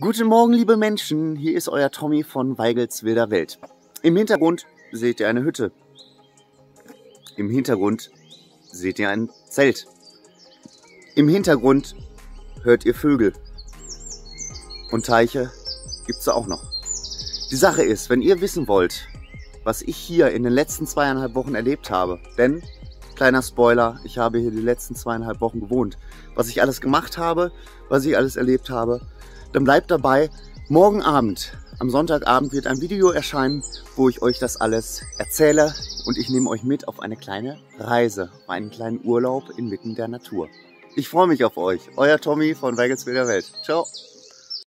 Guten Morgen, liebe Menschen. Hier ist euer Tommy von Weigels Wilder Welt. Im Hintergrund seht ihr eine Hütte. Im Hintergrund seht ihr ein Zelt. Im Hintergrund hört ihr Vögel. Und Teiche gibt's auch noch. Die Sache ist, wenn ihr wissen wollt, was ich hier in den letzten zweieinhalb Wochen erlebt habe, denn Kleiner Spoiler, ich habe hier die letzten zweieinhalb Wochen gewohnt. Was ich alles gemacht habe, was ich alles erlebt habe, dann bleibt dabei. Morgen Abend, am Sonntagabend wird ein Video erscheinen, wo ich euch das alles erzähle und ich nehme euch mit auf eine kleine Reise, einen kleinen Urlaub inmitten der Natur. Ich freue mich auf euch. Euer Tommy von Weigelswilder Welt. Ciao.